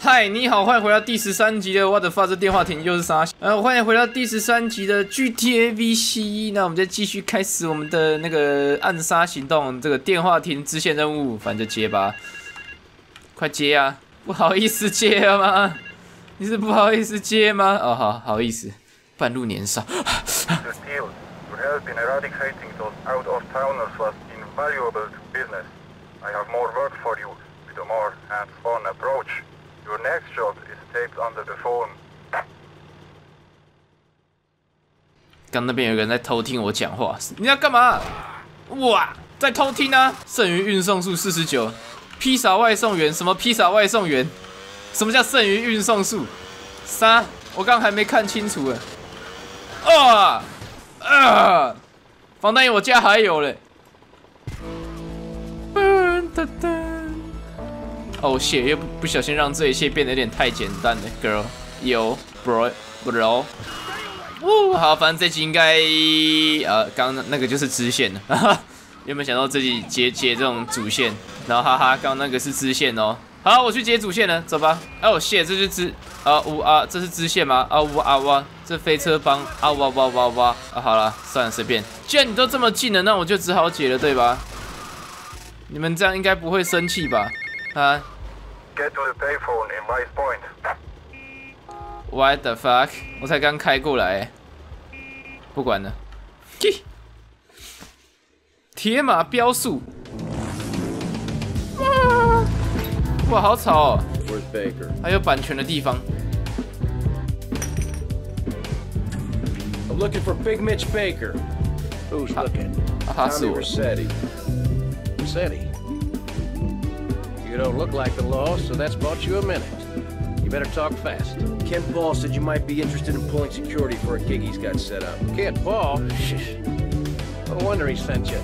嗨，你好，欢迎回到第十三集的 What the fuck 这电话亭又是啥？呃，欢迎回到第十三集的 GTA V C。那我们就继续开始我们的那个暗杀行动，这个电话亭支线任务，反正就接吧，快接啊！不好意思接了吗？你是不好意思接吗？哦，好好意思，半路年少。yournextshotis tapedundertheform 刚那边有个人在偷听我讲话。你要干嘛？哇在偷听呢剩余运送数四十九。披萨外送员什么披萨外送员？什么叫剩余运送数？三我刚还没看清楚啊。啊啊防弹衣我家还有嘞。哦，血又不不小心让这一切变得有点太简单了，girl，有 bro bro。哦，好，反正这集应该呃，刚刚那个就是支线了，有没有想到这集接接这种主线，然后哈哈，刚刚那个是支线哦。好，我去接主线了，走吧。哦，谢，这是支啊呜啊，这是支线吗？啊呜啊哇，这飞车帮啊哇哇哇哇啊，好了，算了，随便。既然你都这么近了，那我就只好解了，对吧？你们这样应该不会生气吧？啊 Get to the payphone in Vice Point. ，What the fuck？我才刚开过来，不管了。嘿，铁马标速。哇，哇，好吵哦！ Where's Baker? 还有版权的地方。 I'm looking for Big Mitch Baker. Who's looking? 啊哈，是 Tommy 我。 Rossetti. Rossetti. You don't look like the law, so that's bought you a minute. You better talk fast. Kent Paul said you might be interested in pulling security for a gig he's got set up. Kent Paul? no wonder he sent you.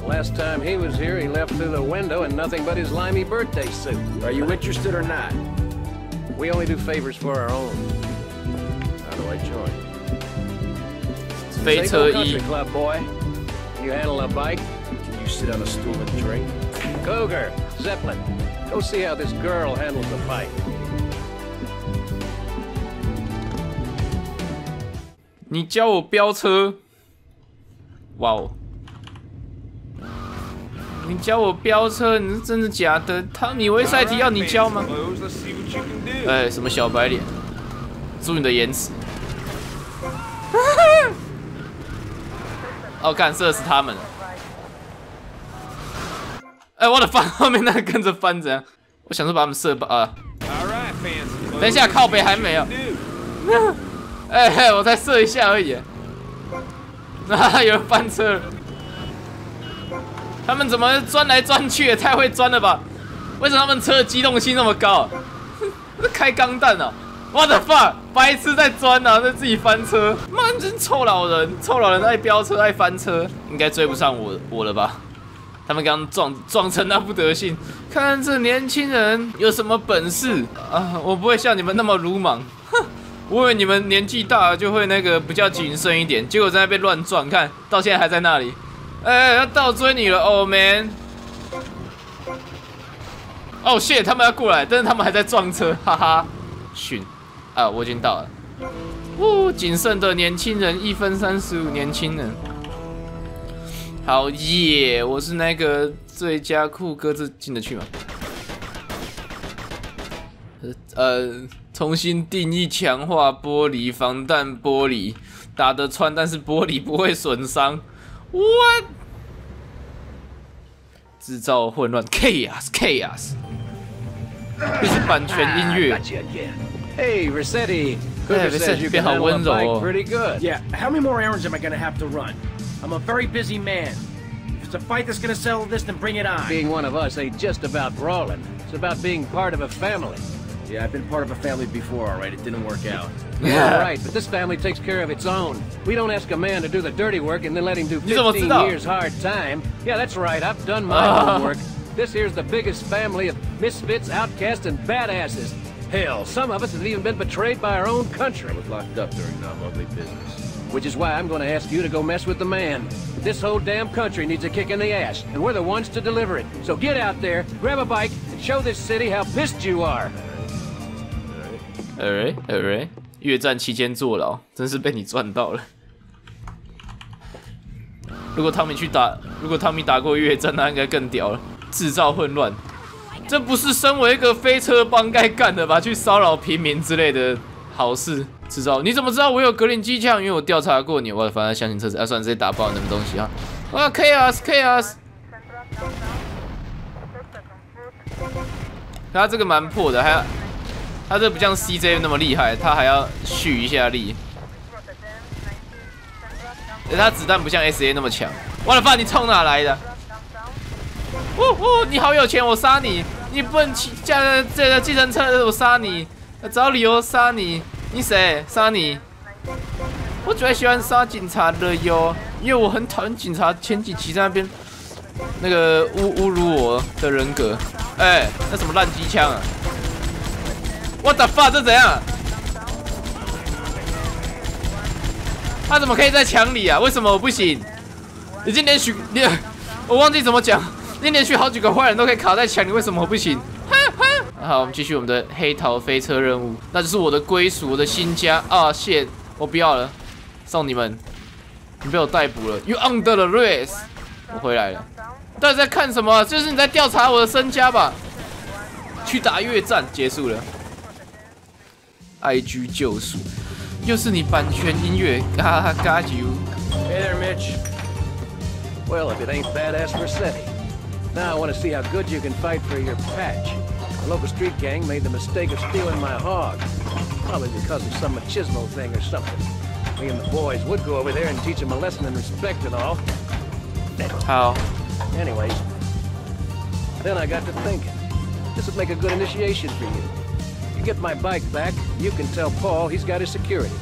The last time he was here, he left through the window in nothing but his limey birthday suit. Are you interested or not? We only do favors for our own. How do I join? Fate to uh, country club, boy. Can you handle a bike? Can you sit on a stool and drink? Cougar, Zeppelin, Go see how this girl handles a bike. 你教我飙车。哇哦！你教我飙车，你是真的假的？汤米维赛提要你教吗？哎，什么小白脸？注意你的言辞。哦，干射死他们了。我的翻，后面那个跟着翻怎样？我想说把他们射爆啊！等一下，靠北还没有。哎、嘿，我才射一下而已。啊，有人翻车了。他们怎么钻来钻去？也太会钻了吧？为什么他们车的机动性那么高？是 开钢弹啊！What the fuck！白痴在钻啊，在自己翻车。妈，真臭老人！臭老人爱飙车，爱翻车，应该追不上我我了吧？他们刚刚撞撞成那副德行，看看这年轻人有什么本事啊！我不会像你们那么鲁莽，哼！我以为你们年纪大了就会那个比较谨慎一点，结果在那边乱撞，看到现在还在那里。哎、要倒追你了，Oh man！哦、谢，他们要过来，但是他们还在撞车，哈哈。训啊，我已经到了。哦，谨慎的年轻人，一分三十五，年轻人。好耶！我是那个最佳酷哥，这进得去吗？呃呃，重新定义强化玻璃防弹玻璃，打得穿，但是玻璃不会损伤。What？制造混乱，chaos chaos。这是版权音乐. Hey, Rossetti. Says Rossetti, 变好温柔哦 pretty good. Yeah, how many more errands am I gonna have to run? I'm a very busy man. If it's a fight that's gonna settle this, then bring it on. Being one of us ain't just about brawling. It's about being part of a family. Yeah, I've been part of a family before, all right. It didn't work out. Yeah, right, but this family takes care of its own. We don't ask a man to do the dirty work and then let him do 15 years hard time. Yeah, that's right. I've done my homework. This here's the biggest family of misfits, outcasts, and badasses. Hell, some of us have even been betrayed by our own country. I was locked up during non-lovely business. Which is why I'm going to ask you to go mess with the man. This whole damn country needs a kick in the ass, and we're the ones to deliver it. So get out there, grab a bike, and show this city how pissed you are. 哎哎，越战期间坐牢，真是被你赚到了。如果汤米去打，如果汤米打过越战，那应该更屌了。制造混乱，这不是身为一个飞车帮该干的吧？去骚扰平民之类的好事。 制造？你怎么知道我有格林机枪？因为我调查过你。我反正相信车子。啊，算，直接打爆你们东西啊！啊，chaos，chaos。他这个蛮破的，还要他这不像 CJ 那么厉害，他还要蓄一下力。他子弹不像 SA 那么强。我的爸，你从哪来的？哦哦，你好有钱，我杀你！你不能骑驾这个计程车，我杀你！找理由杀你！你谁？杀你！我最喜欢杀警察的哟，因为我很讨厌警察前几期在那边那个侮侮辱我的人格。哎，那什么烂机枪啊！What the fuck？这怎样？他怎么可以在墙里啊？为什么我不行？已经连续连我忘记怎么讲，你连续好几个坏人都可以卡在墙里，为什么我不行？好，我们继续我们的黑桃飞车任务，那就是我的归属，我的新家啊！谢，我不要了，送你们。你被我逮捕了，You under the race。我回来了。大家在看什么？就是你在调查我的身家吧？去打越战，结束了。IG 救赎，又是你版权音乐，嘎嘎 you。Hey there, Mitch. Well, if it ain't badass Mercedes. Now I want to see how good you can fight for your patch. The local street gang made the mistake of stealing my hog. Probably because of some machismo thing or something. Me and the boys would go over there and teach them a lesson in respect and all. How? Anyways, then I got to thinking. This would make a good initiation for you. You get my bike back, you can tell Paul he's got his security.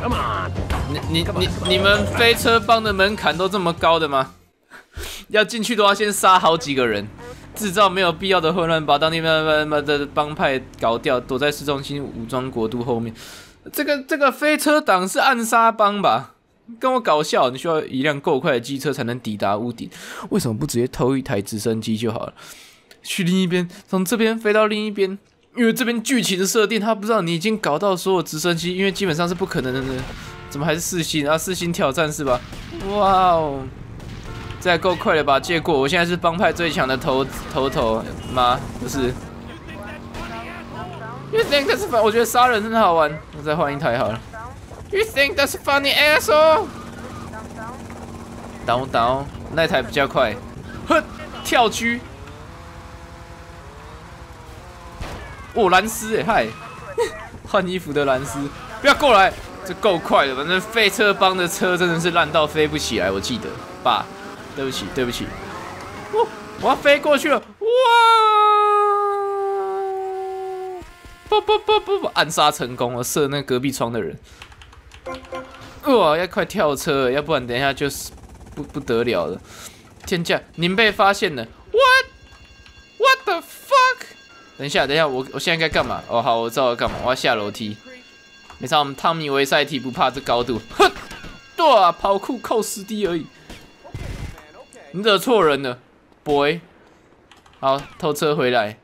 Come on. 你你你你们飞车帮的门槛都这么高的吗？ 要进去都要先杀好几个人，制造没有必要的混乱，把当地慢慢的帮派搞掉，躲在市中心武装国度后面。这个这个飞车党是暗杀帮吧？跟我搞笑！你需要一辆够快的机车才能抵达屋顶，为什么不直接偷一台直升机就好了？去另一边，从这边飞到另一边，因为这边剧情的设定，他不知道你已经搞到所有直升机，因为基本上是不可能的。怎么还是四星啊？四星挑战是吧？哇哦！这够快了吧？借过，我现在是帮派最强的头头头吗？不是。You think that's fun？我觉得杀人真的好玩。我再换一台好了。You think that's funny asshole？等等，那台比较快。哼，跳狙。哦，蓝丝哎，嗨！换衣服的蓝丝，不要过来！这够快的，反正飞车帮的车真的是烂到飞不起来。我记得，爸。对不起，对不起，我我要飞过去了，哇！不不不不不，暗杀成功了，射那隔壁窗的人。哇，要快跳车，要不然等一下就是不不得了了。天价，您被发现了！What？What the fuck？等一下，等一下，我我现在该干嘛？哦，好，我知道要干嘛，我要下楼梯。没差，我们汤米维赛提不怕这高度，哼，对啊，跑酷扣十滴而已。你惹错人了，boy。好，偷车回来。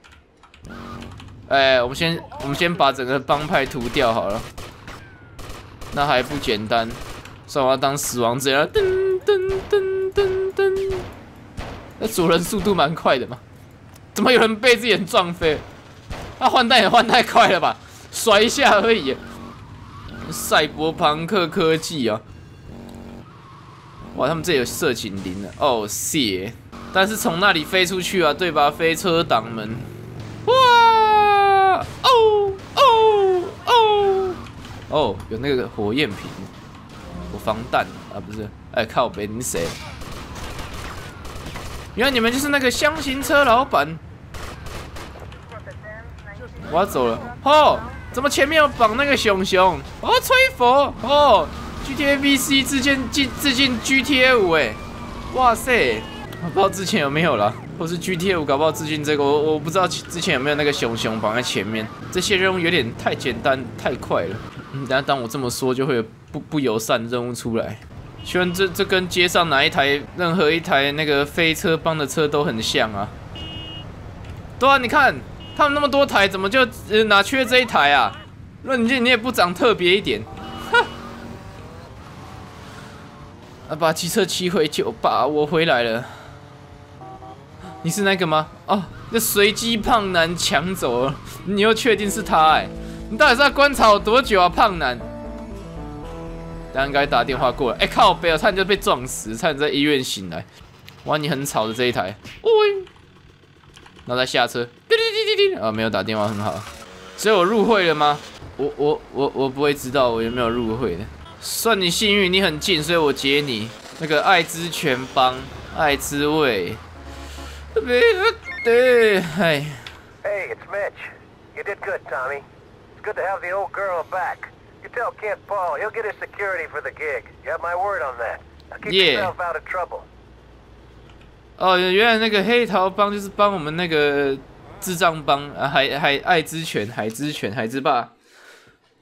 哎，我们先，我们先把整个帮派屠掉好了。那还不简单？算我要当死亡者了。噔噔噔噔噔。那主人速度蛮快的嘛？怎么有人被自己人撞飞？他换弹也换太快了吧？甩一下而已。赛博朋克科技啊！哇，他们这有射警铃了哦，谢！但是从那里飞出去啊，对吧？飞车党们，哇！哦哦哦哦，有那个火焰瓶，我防弹啊，不是？哎，靠北，你谁？原来你们就是那个箱型车老板。我要走了。哦，怎么前面有绑那个熊熊？我要吹佛哦。GTA VC 致敬致致敬 GTA 五哎，哇塞！我不知道之前有没有了，或是 GTA 五搞不好致敬这个，我我不知道之前有没有那个熊熊绑在前面。这些任务有点太简单太快了。嗯，等下当我这么说，就会不不友善任务出来。希望这这跟街上哪一台任何一台那个飞车帮的车都很像啊。对啊，你看他们那么多台，怎么就呃哪缺这一台啊？论你你也不长特别一点，哼！啊，把汽车骑回酒吧，我回来了。你是那个吗？哦，那随机胖男抢走了，你又确定是他？哎，你到底是在观察我多久啊，胖男？应该打电话过来。哎，靠背啊，差点就被撞死，差点在医院醒来。哇，你很吵的这一台。喂，然后再下车。滴滴滴滴滴。啊，没有打电话，很好。所以我入会了吗？我我我我不会知道我有没有入会的。算你幸运，你很近，所以我接你。那个爱之泉帮，爱之味。对，嗨。Hey, it's Mitch. You did good, Tommy. It's good to have the old girl back. You tell Kent Paul he'll get his security for the gig. You have my word on that. Now keep yourself out of trouble. 哦，原来那个黑桃帮就是帮我们那个智障帮啊，海海爱之泉、海之泉、海之霸。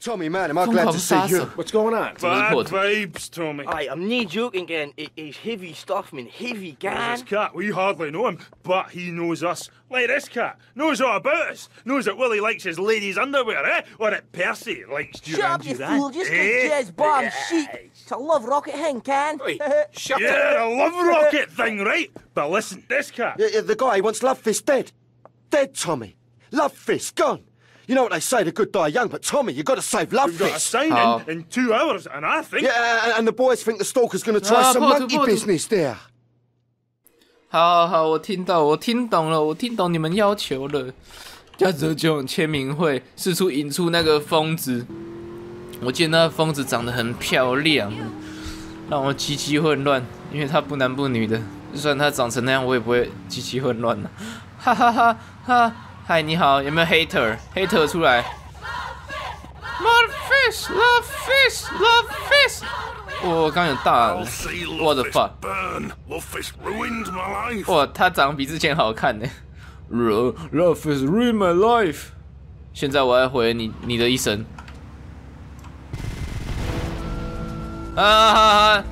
Tommy, man, am I glad to see you? What's going on? Bad vibes, Tommy. Aye, I'm not joking, Ken. It is heavy stuff, man. Heavy, gan. This cat, we hardly know him, but he knows us. Like this cat, knows all about us. Knows that Willie likes his ladies' underwear, eh? Or that Percy likes Shut up, you fool. Just eh? cause Jez bomb sheep. It's a love rocket thing, Ken. Shut yeah, up. Yeah, a love rocket thing, right? But listen, this cat... Yeah, yeah, the guy wants Love Fist dead. Dead, Tommy. Love Fist, gone. You know what they say, the good die young, but Tommy, you got to save Love We've got a signing oh. in two hours, and I think... Yeah, and the boys think the stalker's going to try some monkey business there. 好好好，我听到，我听懂了，我听懂你们要求了。加泽炯签名会四处引出那个疯子，我见那个疯子长得很漂亮，让我极其混乱，因为他不男不女的，就算他长成那样，我也不会极其混乱的。哈哈哈哈。嗨，你好，有没有 hater？hater 出来。Love fish, love fish, love fish。我刚有大，what the fuck？哇，他长得比之前好看呢。Love fish ruined my life。现在我要回你你的一生。啊哈哈！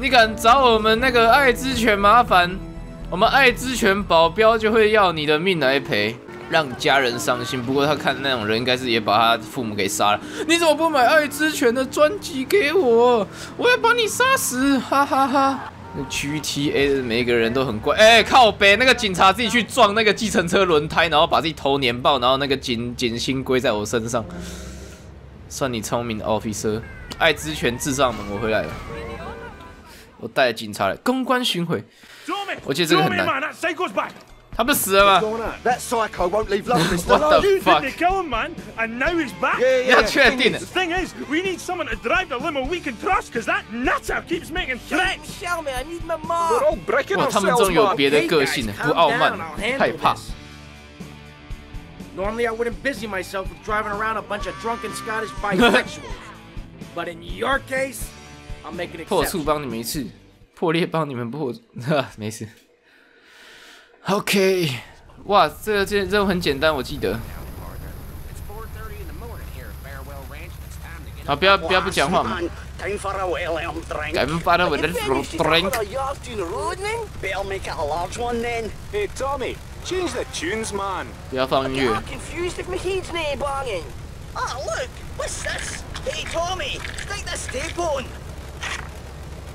你敢找我们那个爱之犬麻烦，我们爱之犬保镖就会要你的命来赔。让家人伤心。不过他看那种人，应该是也把他父母给杀了。你怎么不买《爱之泉》的专辑给我？我要把你杀死！哈哈哈。那 GTA 的每一个人都很怪。哎，靠北！那个警察自己去撞那个计程车轮胎，然后把自己头碾爆，然后那个警警星归在我身上。算你聪明，officer。爱之泉至上门，我回来了。我带着警察来公关巡回。我记得这个很难。他不死了吗？That psycho won't leave London. What the fuck? You kill him, man, and now he's back. Yeah, yeah. 要确定的。The thing is, we need someone to drive the limo we can trust, because that nutter keeps making threats. Show me, I need my mom. We're all breaking 哇，他们中有别的个性的，不傲慢，害怕。Normally I wouldn't busy myself with driving around a bunch of drunken Scottish bisexuals. but in your case, I'm making it. 破处帮你们一次，破裂帮你们破，没事。 OK，哇，这个这任务很简单，我记得。啊，不要不要不讲话嘛。Time for a William drink. Time for a William drink. Better make it a large one then. Hey Tommy, change the tunes, man. 不要放音乐。I'm confused if my head's not banging. Ah, look, what's this? Hey Tommy, stick this tape on.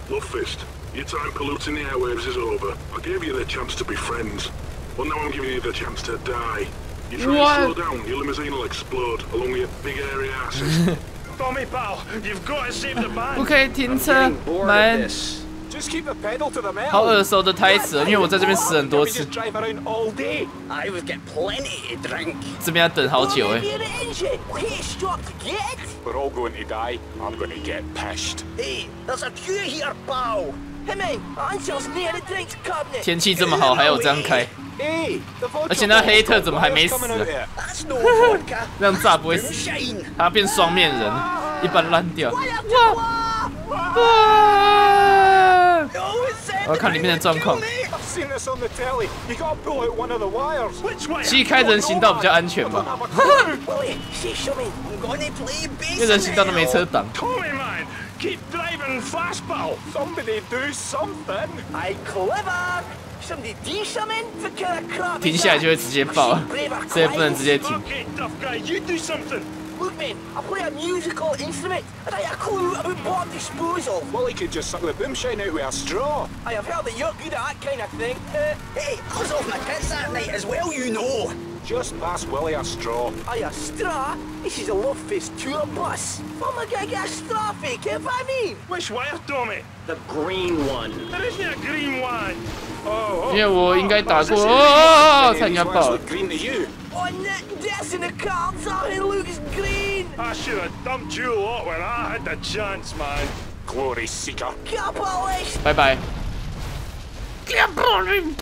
Love fist. Your time polluting the airwaves is over. I gave you the chance to be friends. Well, now I'm giving you the chance to die. You try what? to slow down, your limousine will explode, along with your big airy asses. Tommy, pal, you've got to save the band. 不可以停车，门。Just keep the pedal to the metal. 好耳熟的台词，因为我在这边死很多次。Drive around all day. I would get plenty to drink. 这边要等好久哎。We're all going to die. I'm going to get pissed. Hey, there's a queue here, pal. 天气这么好，还有这样开，而且那黑特怎么还没死？这 样炸不会死，他变双面人，一般烂掉。我要看里面的状况。其实开人行道比较安全吧，因为人行道都没车挡。lightning fastball. Somebody do something. I clever. Somebody do something for kind of crap. 停下来就会直接爆，所以不能直接停。 Okay, tough guy, you do something. Look, man, I play a musical instrument, and I have a clue about bomb disposal. Willie could just suck the boomshine out with a straw. I have heard that you're good at that kind of thing. Uh, hey, I was off my tits that night as well, you know. Just pass Willie a straw. I a straw? This is a love fist tour bus. What am I gonna get a straw fake, if I mean? Which wire, Tommy? The green one. There isn't a green one. Oh, oh. 因为我应该打过， What's 哦 this 哦哦， Any 差 of 点要 these 爆 wires 了 look。green to you? On that that's in the cards, oh, it looks green. I should have dumped you lot when I had the chance, man. Glory seeker. Capitalist. 拜拜。嗯，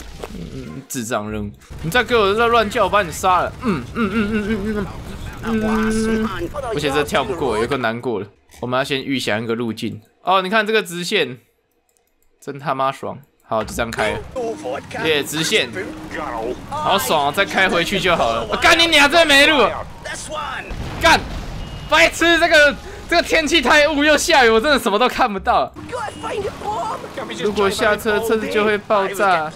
智障任务！你再给我在乱叫，我把你杀了。嗯嗯嗯嗯嗯嗯嗯。而且这跳不过，有个难过了。我们要先预想一个路径。哦，你看这个直线，真他妈爽！好，就这样开。耶，直线，好爽！再开回去就好了。我干你娘，这没路！干，白痴！这个这个天气太雾又下雨，我真的什么都看不到。如果下车，车子就会爆炸。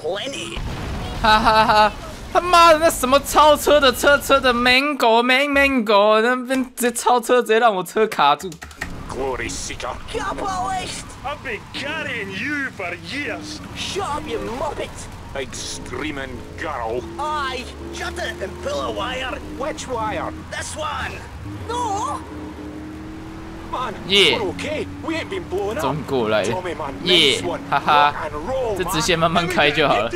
哈哈哈！他妈的，那什么超车的车车的 mango man mango，那边直接超车，直接让我车卡住。Glory seeker. Capitalist. I've been carrying you for years. Shut up, you muppet. Big screaming girl. Aye. Shut it and pull a wire. Which wire? This one. No. Man, Yeah. we're okay. We ain't been blown up. 中国来了 Tommy, man, 耶 nice one. 哈哈 and 这.直线慢慢开就好了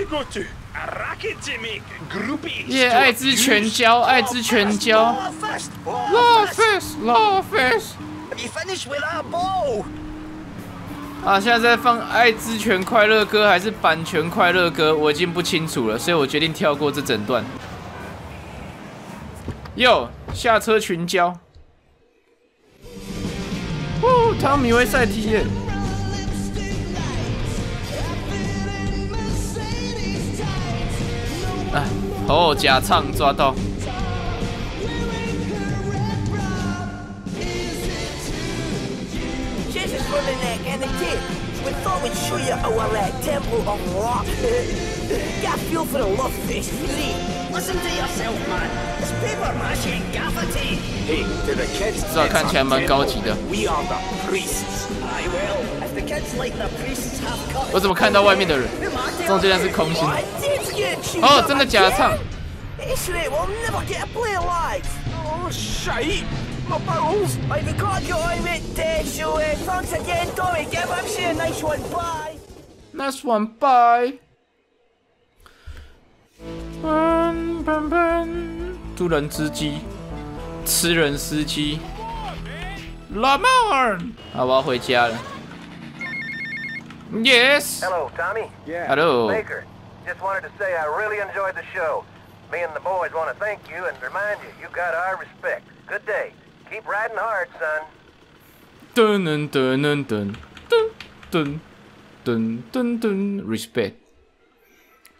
耶！爱之全交，爱之全交，Love Fest，Love Fest。啊，现在在放《爱之全快乐歌》还是《版权快乐歌》，我已经不清楚了，所以我决定跳过这整段。哟，下车群交。哦，汤米威赛 T。哎，哦，假唱抓到。这看起来蛮高级的。我怎么看到外面的人？中间是空心的。哦真的假唱？Nice one, bye. Nice one, bye. 诸人之机吃人司机老猫儿好我要回家了 yeshellodamiyeahadow Just wanted to say I really enjoyed the show. Me and the boys want to thank you and remind you you got our respect. Good day. Keep riding hard, son. 噔噔噔噔噔噔噔噔噔，respect。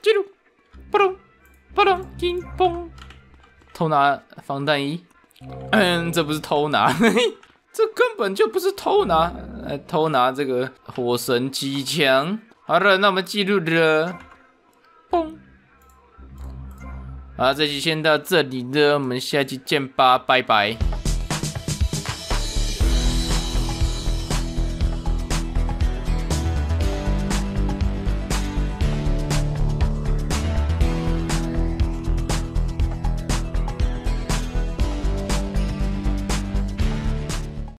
记录，扑通扑通，叮咚，偷拿防弹衣。嗯，这不是偷拿，嘿嘿这根本就不是偷拿，呃，偷拿这个火神机枪。好了，那我们记录了， 好，这期先到这里了，我们下期见吧，拜拜。